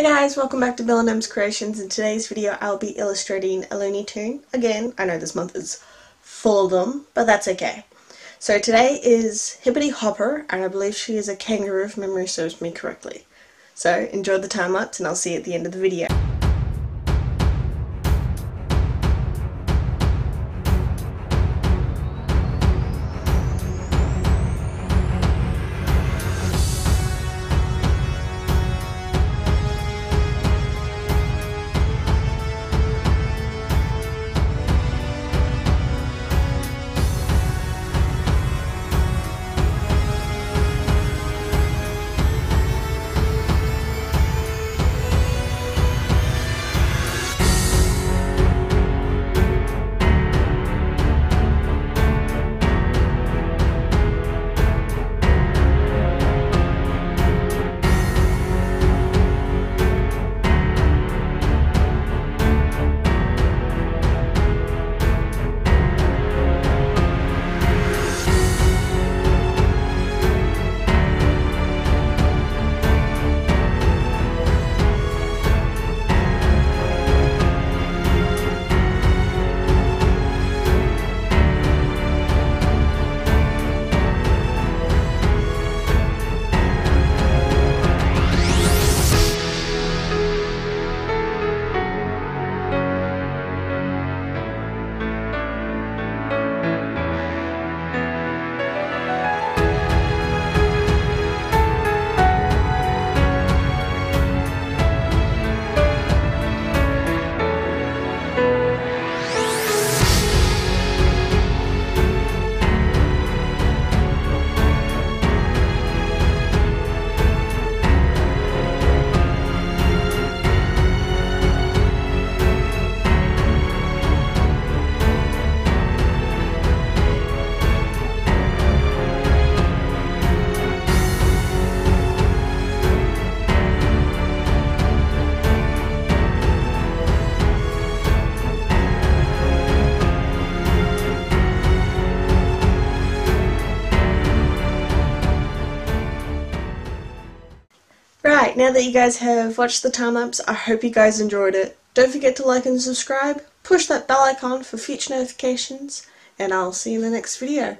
Hey guys, welcome back to Bill and Em's Creations. In today's video I'll be illustrating a Looney Tune. Again, I know this month is full of them, but that's okay. So today is Hippety Hopper, and I believe she is a kangaroo if memory serves me correctly. So enjoy the time-lapse and I'll see you at the end of the video. Now that you guys have watched the time lapse, I hope you guys enjoyed it. Don't forget to like and subscribe, push that bell icon for future notifications, and I'll see you in the next video.